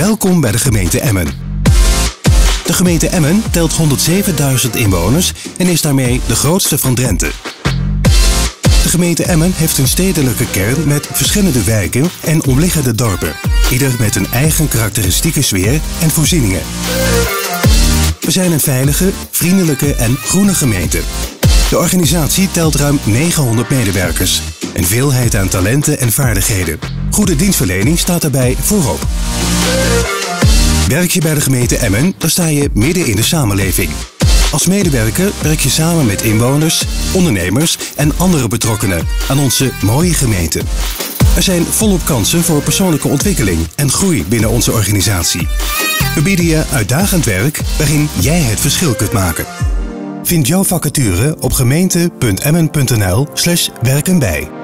Welkom bij de gemeente Emmen. De gemeente Emmen telt 107.000 inwoners en is daarmee de grootste van Drenthe. De gemeente Emmen heeft een stedelijke kern met verschillende wijken en omliggende dorpen. Ieder met een eigen karakteristieke sfeer en voorzieningen. We zijn een veilige, vriendelijke en groene gemeente. De organisatie telt ruim 900 medewerkers. Een veelheid aan talenten en vaardigheden. Goede dienstverlening staat daarbij voorop. Werk je bij de gemeente Emmen, dan sta je midden in de samenleving. Als medewerker werk je samen met inwoners, ondernemers en andere betrokkenen aan onze mooie gemeente. Er zijn volop kansen voor persoonlijke ontwikkeling en groei binnen onze organisatie. We bieden je uitdagend werk waarin jij het verschil kunt maken. Vind jouw vacature op gemeente.emmen.nl/slash werkenbij.